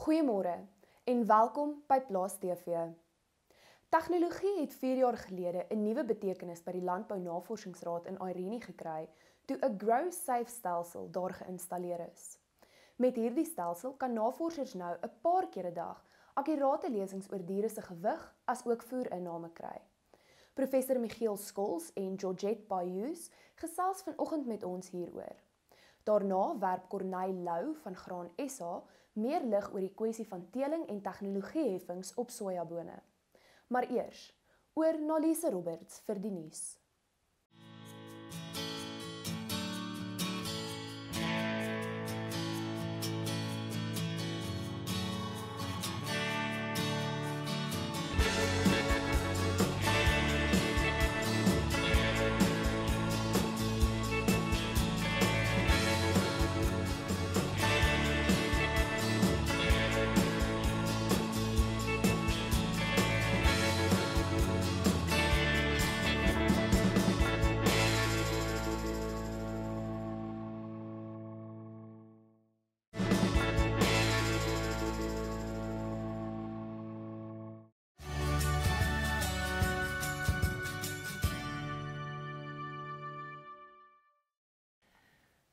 Goeiemôre en welkom by Plaas TV. Tegnologie het 4 jaar gelede 'n nuwe betekenis by die Landbou Navorsingsraad in Irene gekry toe 'n Grow Safe stelsel daar geïnstalleer is. Met hierdie stelsel kan navorsers nou 'n paar keer 'n dag akkurate lesings oor diere se gewig as ook voerinname kry. Professor Michiel Skols en Georgette Bayous gesels vanoggend met ons hieroor. Daarna werp Corneil Lou van Graan SA meer lig oor die kwessie van teeling en tegnologieheffings op sojabone. Maar eers, oor Nalise Roberts vir die nuus.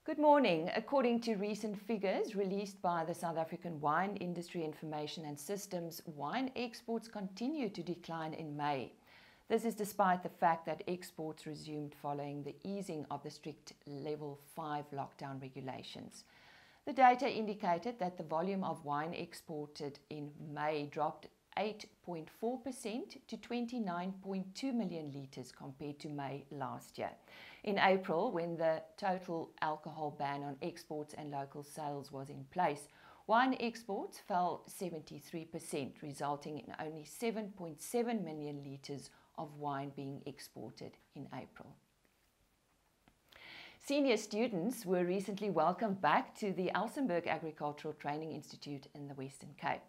Good morning. According to recent figures released by the South African Wine Industry Information and Systems, wine exports continue to decline in May. This is despite the fact that exports resumed following the easing of the strict level 5 lockdown regulations. The data indicated that the volume of wine exported in May dropped 8.4% to 29.2 million litres compared to May last year. In April, when the total alcohol ban on exports and local sales was in place, wine exports fell 73%, resulting in only 7.7 million litres of wine being exported in April. Senior students were recently welcomed back to the Elsenburg Agricultural Training Institute in the Western Cape.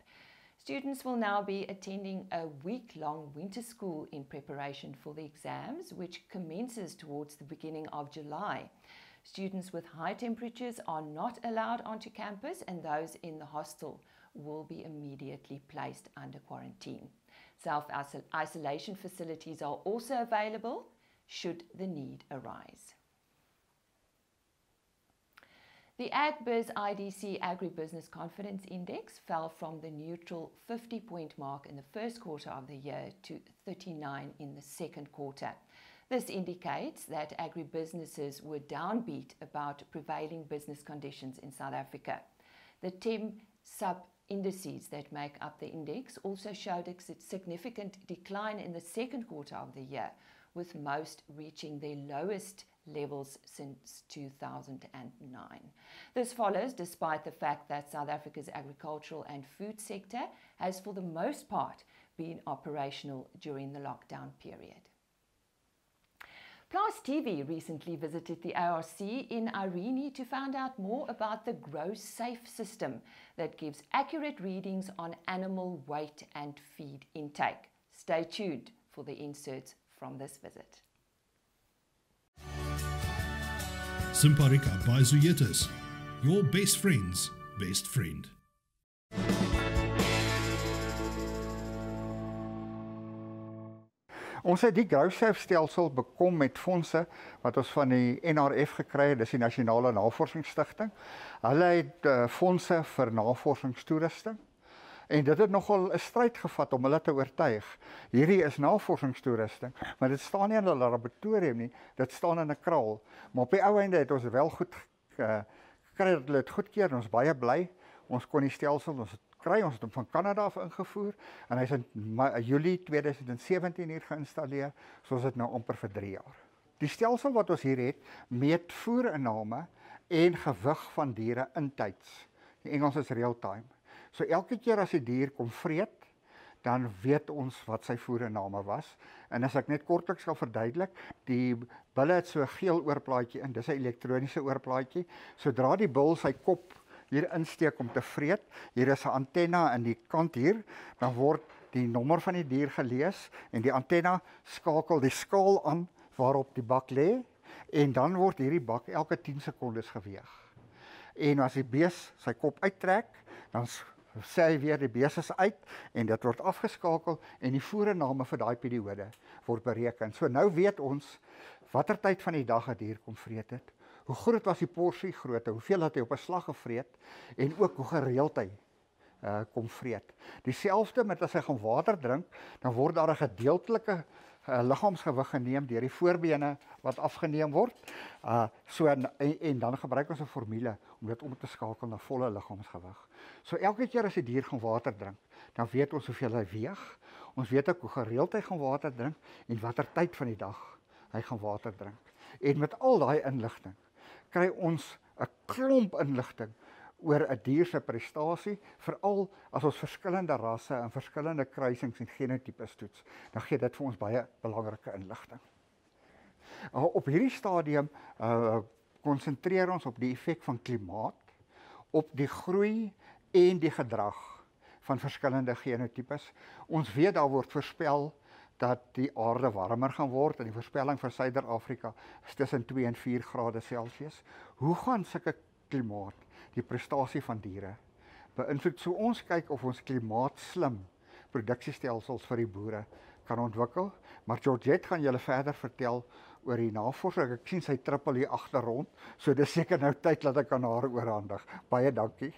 Students will now be attending a week long winter school in preparation for the exams, which commences towards the beginning of July. Students with high temperatures are not allowed onto campus, and those in the hostel will be immediately placed under quarantine. Self isolation facilities are also available should the need arise. The AgBiz IDC Agribusiness Confidence Index fell from the neutral 50 point mark in the first quarter of the year to 39 in the second quarter. This indicates that agribusinesses were downbeat about prevailing business conditions in South Africa. The TEM sub indices that make up the index also showed a significant decline in the second quarter of the year, with most reaching their lowest levels since 2009. This follows despite the fact that South Africa's agricultural and food sector has, for the most part, been operational during the lockdown period. Plus TV recently visited the ARC in Irene to find out more about the Grow Safe system that gives accurate readings on animal weight and feed intake. Stay tuned for the inserts from this visit. Simparica by Zuyetis, your best friend's best friend. Ons het die Growsafe stelsel bekom met fondse wat ons van die NRF gekry het, dis die Nasionale Navorsingsstigting. Hulle het uh, fondse vir navorsingstoerusting. En dit het nogal 'n stryd gevat om hulle te oortuig. Hierdie is navorsingstoerusting, maar dit staan nie in 'n laboratorium nie, dit staan in 'n kraal. Maar op die ou einde het ons wel goed gekry dat hulle dit goedkeur en ons baie bly. Ons kon die stelsel ons kry, ons het hom van Kanada af ingevoer en hy's in Julie 2017 hier geïnstalleer, soos dit nou amper vir 3 jaar. Die stelsel wat ons hier het, meet voerinname en gewig van diere intyds. Die Engels is real time. So elke keer as 'n die dier kom vreet, dan weet ons wat sy voerinname was. En as ek net kortliks sal verduidelik, die bulle het so 'n geel oorplaatjie in, dis 'n elektroniese oorplaatjie. Sodra die bul sy kop hier insteek om te vreet, hier is 'n antenna in die kant hier, dan word die nommer van die dier gelees en die antenna skakel die skaal aan waarop die bak lê en dan word hierdie bak elke 10 sekondes geweeg. En as die bees sy kop uittrek, dan sê hy weer die beeste is uit en dit word afgeskakel en die voerename vir daai periode word bereken. So nou weet ons watter tyd van die dag 'n dier kom vreet het. Hoe groot was die porsie grootte? Hoeveel het hy op 'n slag gevreet en ook hoe gereeld hy uh kom vreet. Dieselfde met as hy gaan water drink, dan word daar 'n gedeeltelike uh, liggaamsgewig geneem deur die voorbene wat afgeneem word. Uh so en, en dan gebruik ons 'n formule om dit om te skakel na volle liggaamsgewig. So elke keer as 'n die dier gaan water drink, dan weet ons hoeveel hy weeg. Ons weet ook hoe gereeld hy gaan water drink en watter tyd van die dag hy gaan water drink. En met al daai inligting kry ons 'n klomp inligting oor 'n dier se prestasie, veral as ons verskillende rasse en verskillende kruisings en genotipes toets, dan gee dit vir ons baie belangrike inligting. Uh, op hierdie stadium uh konsentreer ons op die effek van klimaat op die groei en die gedrag van verskillende genotipes. Ons weet daar word voorspel dat die aarde warmer gaan word en die voorspelling vir Suider-Afrika is tussen 2 en 4 grade Celsius. Hoe gaan sulke klimaat die prestasie van diere beïnvloed. So ons kyk of ons klimaatslim produksiestelsels vir die boere kan ontwikkel. Maar Georgette gaan julle verder vertel oor die navorsing. Ek sien sy trippel hier agter rond. So dis seker nou tyd dat ek aan haar oorhandig. Baie dankie.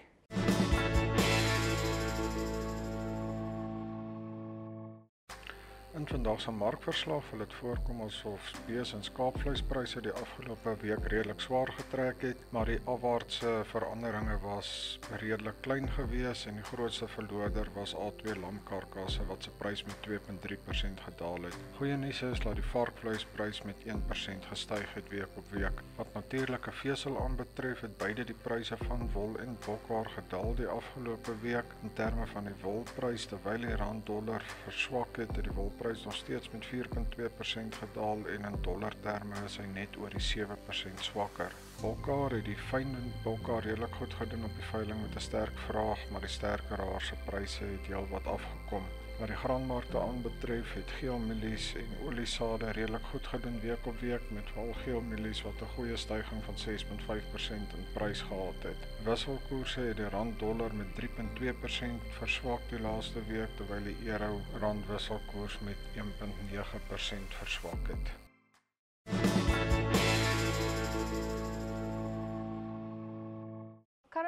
In vandag se markverslag wil dit voorkom asof bees- en skaapvleispryse die afgelope week redelik swaar getrek het, maar die afwaartse veranderinge was redelik klein gewees en die grootste verloder was A2 lamkarkasse wat se prys met 2.3% gedaal het. Goeie nuus is dat die varkvleisprys met 1% gestyg het week op week. Wat natuurlike vesel aanbetref, het beide die pryse van wol en bokhaar gedaal die afgelope week in terme van die wolprys terwyl die rand dollar verswak het, het die wol prys nog steeds met 4.2% gedaal en in dollar terme is hy net oor die 7% swakker. Bokhaar het die fyn en bokhaar redelik goed gedoen op die veiling met 'n sterk vraag, maar die sterker haar se pryse het heelwat afgekom. Wat die graanmarkte aanbetref, het geelmielies en oliesade redelik goed gedoen week op week met val geelmielies wat 'n goeie stygings van 6.5% in prys gehad het. Wisselkoerse het die rand dollar met 3.2% verswak die laaste week terwyl die euro rand wisselkoers met 1.9% verswak het.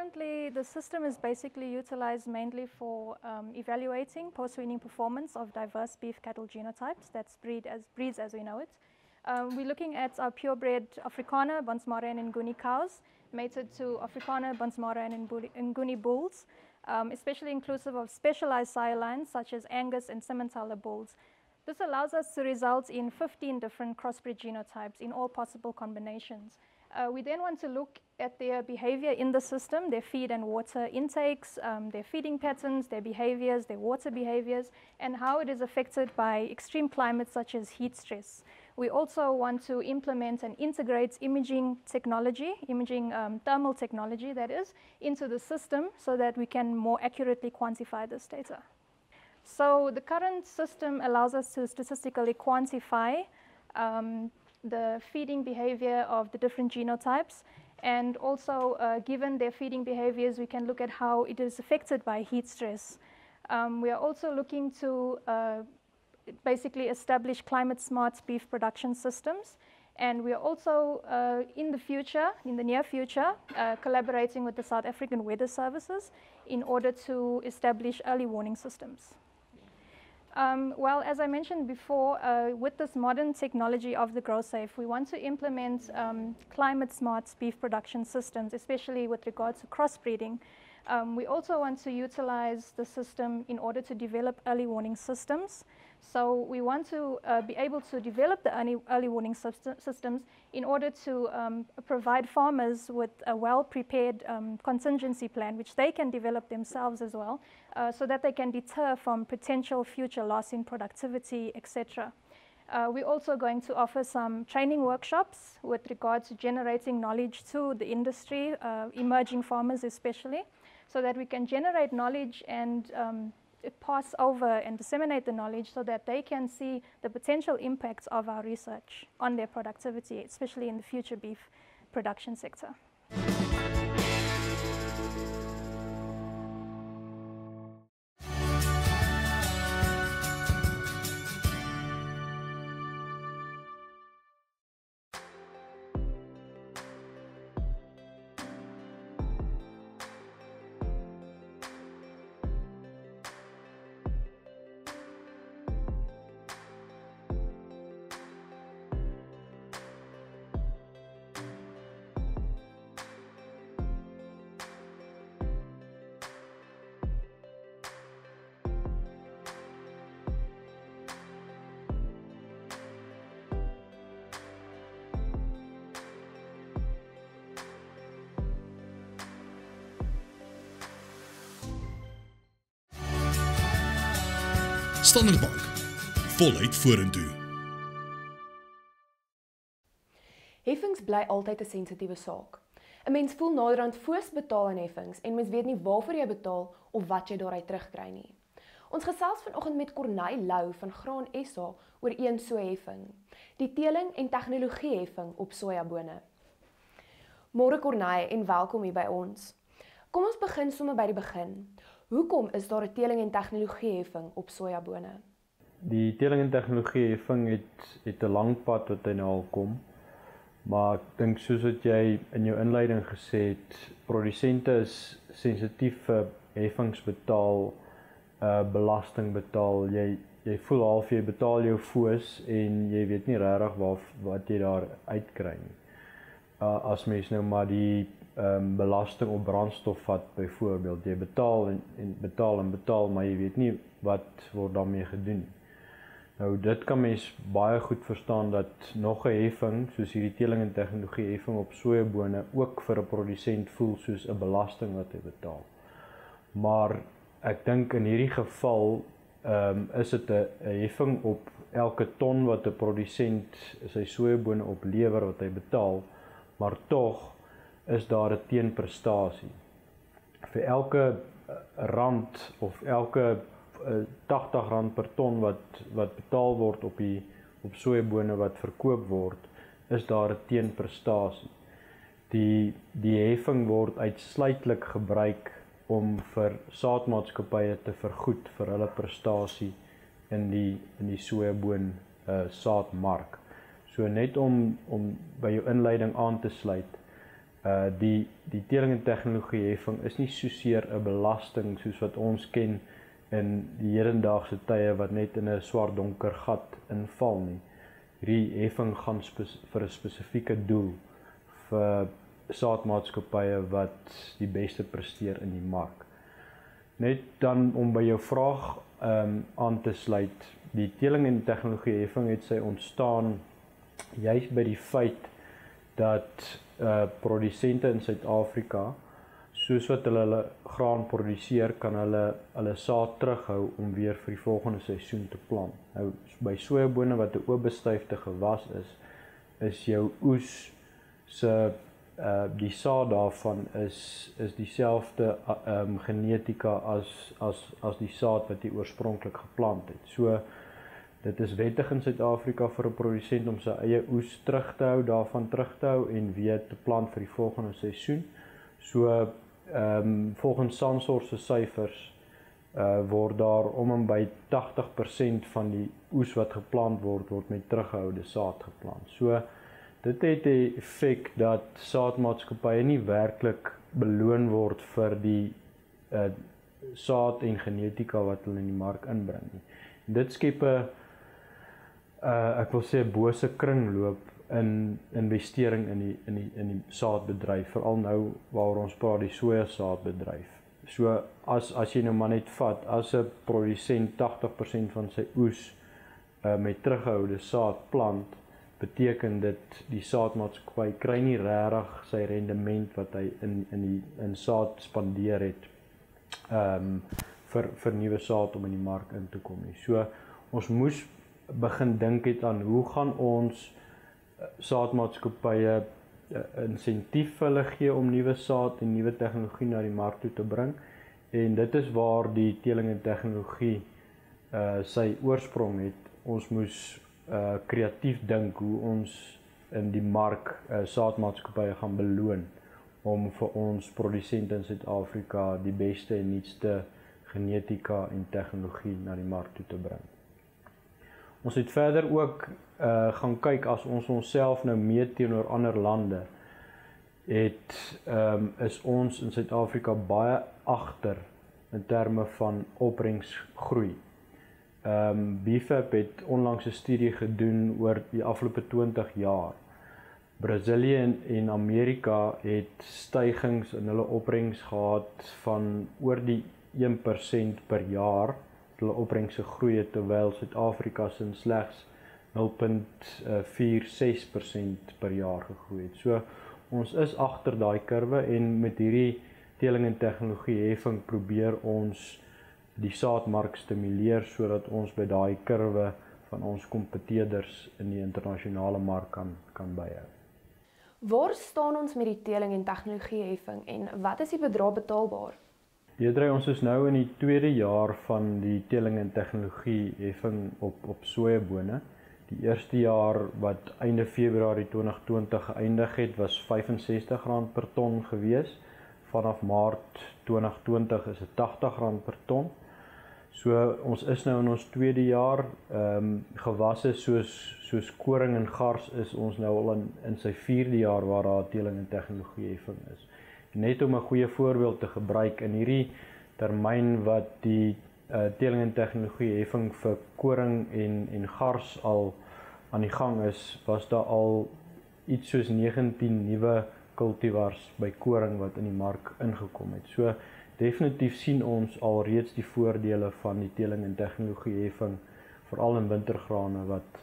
Currently, the system is basically utilized mainly for um, evaluating post-weaning performance of diverse beef cattle genotypes, that's breed as, breeds as we know it. Um, we're looking at our purebred Afrikaner, Bonsmara and Nguni cows, mated to Afrikaner, Bonsmara and Nguni bulls, um, especially inclusive of specialized sire lines such as Angus and Simmentaler bulls. This allows us to result in 15 different crossbred genotypes in all possible combinations. Uh, we then want to look at their behavior in the system, their feed and water intakes, um, their feeding patterns, their behaviors, their water behaviors, and how it is affected by extreme climates such as heat stress. We also want to implement and integrate imaging technology, imaging um, thermal technology that is, into the system so that we can more accurately quantify this data. So the current system allows us to statistically quantify um, the feeding behavior of the different genotypes. And also, uh, given their feeding behaviors, we can look at how it is affected by heat stress. Um, we are also looking to uh, basically establish climate smart beef production systems. And we are also, uh, in the future, in the near future, uh, collaborating with the South African Weather Services in order to establish early warning systems. Um, well, as I mentioned before, uh, with this modern technology of the GrowSafe, we want to implement um, climate smart beef production systems, especially with regards to crossbreeding. Um, we also want to utilize the system in order to develop early warning systems. So we want to uh, be able to develop the early, early warning systems in order to um, provide farmers with a well-prepared um, contingency plan, which they can develop themselves as well, uh, so that they can deter from potential future loss in productivity, etc. Uh, we're also going to offer some training workshops with regard to generating knowledge to the industry, uh, emerging farmers especially, so that we can generate knowledge and um, pass over and disseminate the knowledge so that they can see the potential impacts of our research on their productivity, especially in the future beef production sector. Standard Bank. Voluit vorentoe. Heffings bly altyd 'n sensitiewe saak. 'n Mens voel naderhand foos betaal aan heffings en mens weet nie waarvoor jy betaal of wat jy daaruit terugkry nie. Ons gesels vanoggend met Corneil Lou van Graan SA oor een so heffing, die teeling en tegnologie heffing op sojabone. Môre Corneil en welkom hier by ons. Kom ons begin sommer by die begin. Hoekom is daar 'n teeling en tegnologie heffing op sojabone? Die teeling en tegnologie heffing het het 'n lang pad wat hy nou al kom. Maar ek dink soos wat jy in jou inleiding gesê het, produsente is sensitief vir heffings betaal, uh belasting betaal. Jy jy voel half jy betaal jou foos en jy weet nie regtig wat wat jy daar uitkry nie. Uh as mens nou maar die ehm um, belasting op brandstof vat byvoorbeeld, jy betaal en, en betaal en betaal, maar jy weet nie wat word daarmee gedoen nie. Nou dit kan mens baie goed verstaan dat nog 'n heffing soos hierdie teeling en tegnologie heffing op sojabone ook vir 'n produsent voel soos 'n belasting wat hy betaal. Maar ek dink in hierdie geval ehm um, is dit 'n heffing op elke ton wat 'n produsent sy sojabone oplewer wat hy betaal, maar tog is daar 'n teenprestasie. Vir elke rand of elke 80 rand per ton wat wat betaal word op die op sojabone wat verkoop word, is daar 'n teenprestasie. Die die heffing word uitsluitlik gebruik om vir saadmaatskappye te vergoed vir hulle prestasie in die in die sojaboon uh saadmark. So net om om by jou inleiding aan te sluit, uh die die teeling en tegnologie heffing is nie so seer 'n belasting soos wat ons ken in die hedendaagse tye wat net in 'n swart donker gat inval nie. Hierdie heffing gaan vir 'n spesifieke doel vir saadmaatskappye wat die beste presteer in die mark. Net dan om by jou vraag ehm um, aan te sluit, die teeling en tegnologie heffing het sy ontstaan juis by die feit dat uh produsente in Suid-Afrika soos wat hulle hulle graan produseer, kan hulle hulle saad terughou om weer vir die volgende seisoen te plant. Nou by sojabone wat 'n oopbestuifde gewas is, is jou oes se uh die saad daarvan is is dieselfde uh, um genetika as as as die saad wat jy oorspronklik geplant het. So dit is wettig in Suid-Afrika vir 'n produsent om sy eie oes terug te hou, daarvan terug te hou en weer te plant vir die volgende seisoen. So ehm um, volgens Sansor se syfers uh word daar om en by 80% van die oes wat geplant word word met teruggehoude saad geplant. So dit het die effek dat saadmaatskappye nie werklik beloon word vir die uh saad en genetika wat hulle in die mark inbring nie. Dit skep 'n uh ek wil sê 'n bose kringloop in investering in die in die in die saadbedryf veral nou waar ons praat die soja saadbedryf. So as as jy nou maar net vat as 'n produsent 80% van sy oes uh, met teruggehoude saad plant, beteken dit die saadmaatskappy kry nie regtig sy rendement wat hy in in die in saad spandeer het. Ehm um, vir vir nuwe saad om in die mark in te kom nie. So ons moes begin dink het aan hoe gaan ons saadmaatskappye 'n uh, insentief vir hulle gee om nuwe saad en nuwe tegnologie na die mark toe te bring. En dit is waar die teeling en tegnologie uh sy oorsprong het. Ons moes uh kreatief dink hoe ons in die mark uh, saadmaatskappye gaan beloon om vir ons produsente in Suid-Afrika die beste en nuutste genetika en tegnologie na die mark toe te bring. Ons het verder ook uh gaan kyk as ons onsself nou meet teenoor ander lande het ehm um, is ons in Suid-Afrika baie agter in terme van opbrengsgroei. Ehm um, BFAP het onlangs 'n studie gedoen oor die afgelope 20 jaar. Brasilië en, en Amerika het stygings in hulle opbrengs gehad van oor die 1% per jaar hulle opbrengs gegroei het terwyl Suid-Afrika se slegs 0.46% per jaar gegroei het. So ons is agter daai kurwe en met hierdie teeling en tegnologie heffing probeer ons die saadmark stimuleer sodat ons by daai kurwe van ons kompeteerders in die internasionale mark kan kan byhou. Waar staan ons met die teeling en tegnologie heffing en wat is die bedrag betaalbaar? Deedrey, ons is nou in die tweede jaar van die teeling en tegnologie heffing op op sojabone. Die eerste jaar wat einde Februarie 2020 geëindig het, was R65 per ton gewees. Vanaf Maart 2020 is dit R80 per ton. So ons is nou in ons tweede jaar. Ehm um, gewasse soos soos koring en gars is ons nou al in in sy vierde jaar waar daar teeling en tegnologie heffing is. Net om 'n goeie voorbeeld te gebruik in hierdie termyn wat die uh, teeling en tegnologie heffing vir koring en en gars al aan die gang is, was daar al iets soos 19 nuwe kultivars by koring wat in die mark ingekom het. So definitief sien ons al reeds die voordele van die teeling en tegnologie heffing veral in wintergrane wat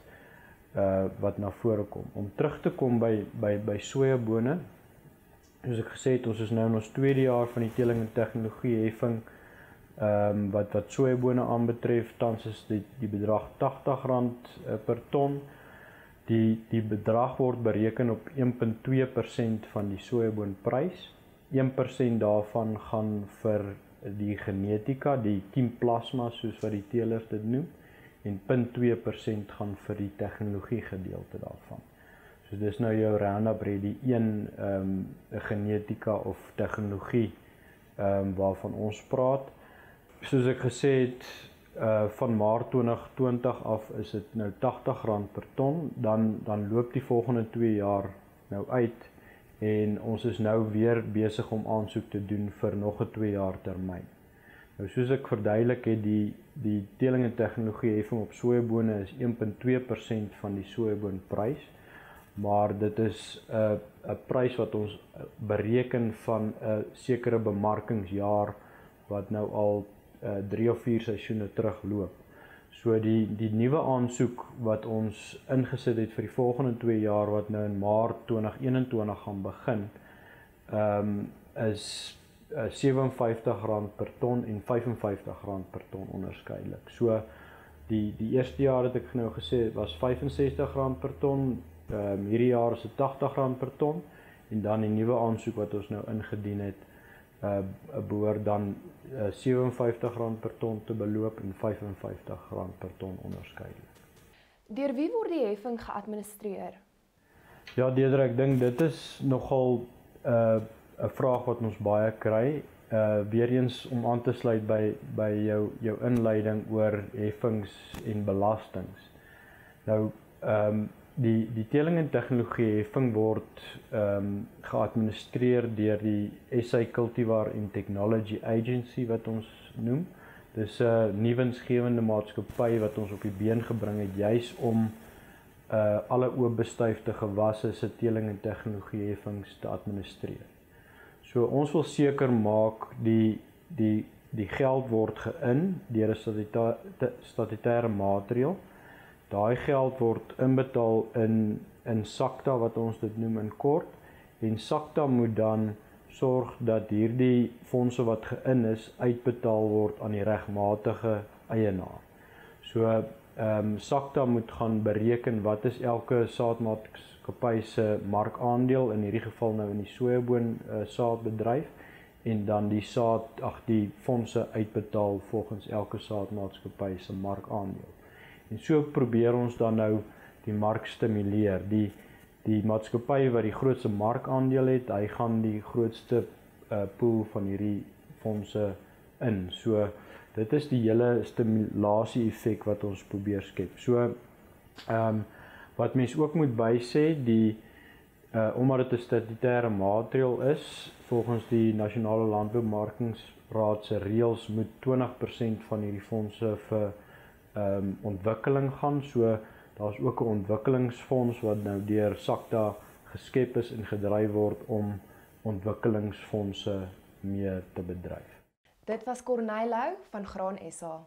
uh wat na vore kom. Om terug te kom by by by sojabone. Soos ek gesê het, ons is nou in ons tweede jaar van die teeling en tegnologie heffing. Ehm um, wat wat sojabone aanbetref, tans is die die bedrag R80 uh, per ton. Die die bedrag word bereken op 1.2% van die sojaboonprys. 1% daarvan gaan vir die genetika, die kiemplasma soos wat die teelers dit noem en 0.2% gaan vir die tegnologie gedeelte daarvan. So dis nou jou roundup die een ehm um, 'n genetika of tegnologie ehm um, waarvan ons praat. Soos ek gesê het, uh van Maart 2020 af is dit nou R80 per ton, dan dan loop die volgende 2 jaar nou uit en ons is nou weer besig om aansoek te doen vir nog 'n 2 jaar termyn. Nou soos ek verduidelik het die die teeling en tegnologie heffing op sojabone is 1.2% van die sojaboonprys, maar dit is 'n uh, 'n prys wat ons bereken van 'n sekere bemarkingsjaar wat nou al uh 3 of 4 seisoene terugloop. So die die nuwe aansoek wat ons ingesit het vir die volgende 2 jaar wat nou in Maart 2021 gaan begin, ehm um, is uh, R57 per ton en R55 per ton onderskeidelik. So die die eerste jaar het ek nou gesê was R65 per ton. Ehm um, hierdie jaar is dit R80 per ton en dan die nuwe aansoek wat ons nou ingedien het uh behoort dan uh, R57 per ton te beloop en R55 per ton onderskeidelik. Deur wie word die heffing geadministreer? Ja, Deidre, ek dink dit is nogal 'n uh, 'n vraag wat ons baie kry. Uh weer eens om aan te sluit by by jou jou inleiding oor heffings en belastings. Nou ehm um, die die teeling en tegnologie heffing word ehm um, geadministreer deur die SA Cultivar and Technology Agency wat ons noem. Dis 'n nuwensgewende maatskappy wat ons op die been gebring het juis om uh alle oopbestuifde gewasse se teeling en tegnologie heffings te administreer. So ons wil seker maak die die die geld word geïn deur 'n statutêre maatreël Daai geld word inbetaal in in SACTA wat ons dit noem in kort en SACTA moet dan sorg dat hierdie fondse wat geïn is uitbetaal word aan die regmatige eienaar. So ehm um, SACTA moet gaan bereken wat is elke saadmaatskappy se markandeel in hierdie geval nou in die sojaboon uh, saadbedryf en dan die saad ag die fondse uitbetaal volgens elke saadmaatskappy se markandeel. En so probeer ons dan nou die mark stimuleer. Die die maatskappy wat die grootste markandeel het, hy gaan die grootste uh pool van hierdie fondse in. So dit is die hele stimulasie effek wat ons probeer skep. So ehm um, wat mense ook moet bysê, die uh omdat dit 'n statutêre maatreël is, volgens die Nasionale Landboumarkingsraad se reëls moet 20% van hierdie fondse vir ehm um, ontwikkeling gaan. So daar's ook 'n ontwikkelingsfonds wat nou deur SACTA geskep is en gedryf word om ontwikkelingsfondse mee te bedryf. Dit was Corneilou van Graan SA.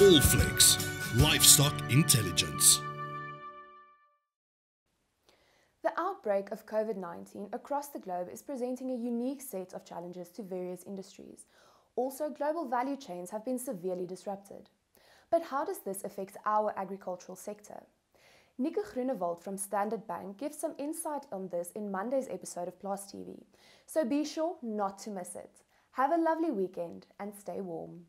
Allflex, livestock intelligence. The outbreak of COVID 19 across the globe is presenting a unique set of challenges to various industries. Also, global value chains have been severely disrupted. But how does this affect our agricultural sector? Nico Groenewald from Standard Bank gives some insight on this in Monday's episode of Plus TV. So be sure not to miss it. Have a lovely weekend and stay warm.